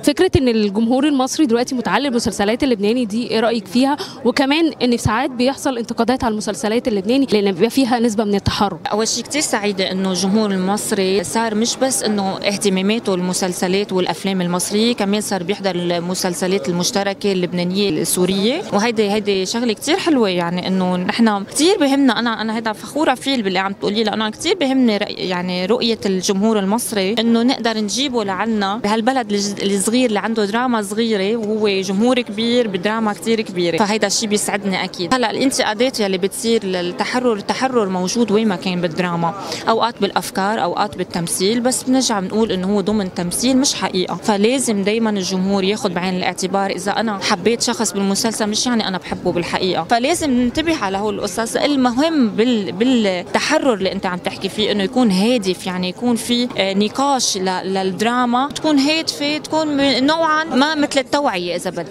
فكرة إن الجمهور المصري دلوقتي متعلق بالمسلسلات اللبناني دي إيه رأيك فيها؟ وكمان إن ساعات بيحصل انتقادات على المسلسلات اللبناني لأن بيبقى فيها نسبة من التحرر. أول شيء كثير سعيده إنه الجمهور المصري صار مش بس إنه اهتماماته المسلسلات والأفلام المصرية كمان صار بيحضر المسلسلات المشتركة اللبنانية السورية. وهيدي هيدي شغلة كثير حلوة يعني إنه نحن كثير بهمنا أنا أنا هيدا فخورة فيه باللي عم تقولي لأنه كثير بهمني يعني رؤية الجمهور المصري إنه نقدر نجيبه لعنا بهالبلد الصغير اللي عنده دراما صغيرة وهو جمهور كبير بدراما كثير كبيرة. فهيدا الشيء بيسعدني أكيد. هلا الانتقادات يلي بتصير للتحرر التحرر موجود وين ما كان بالدراما. أوقات بالأفكار أوقات بالتمثيل بس بنرجع بنقول إنه هو ضمن تمثيل مش حقيقة. فلازم دايما الجمهور ياخذ بعين الاعتبار إذا أنا حبيت شخص بالمسلسل مش يعني أنا بحبه بالحقيقة. فلازم ننتبه على هول القصص المهم بال... بالتحرر اللي أنت عم تحكي فيه إنه يكون هادف يعني يكون في نقاش للدراما. تكون هادفة تكون نوعا ما مثل التوعية إذا بدي.